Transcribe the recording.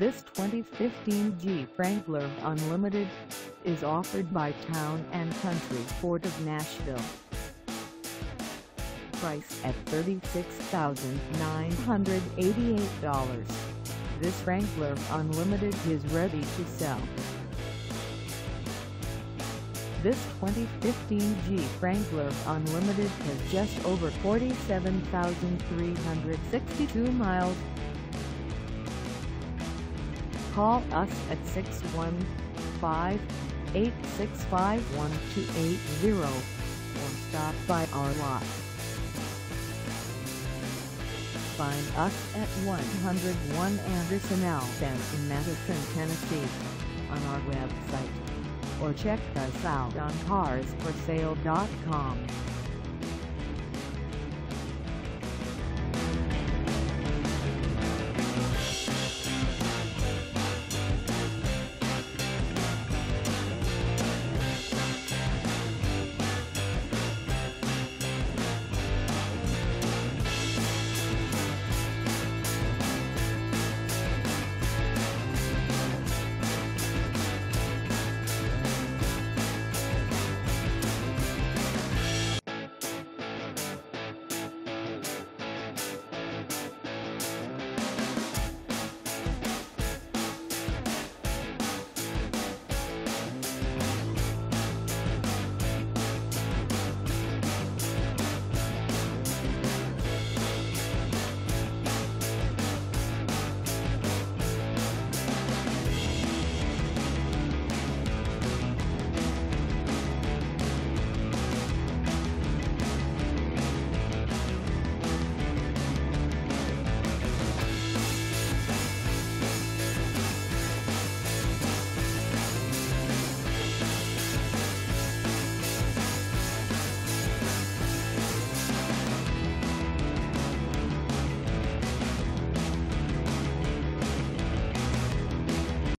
This 2015 Jeep Wrangler Unlimited is offered by Town & Country Ford of Nashville. Price at $36,988. This Wrangler Unlimited is ready to sell. This 2015 Jeep Wrangler Unlimited has just over 47,362 miles. Call us at 615-865-1280 or stop by our lot. Find us at 101 Anderson Ave in Madison, Tennessee on our website or check us out on carsforsale.com.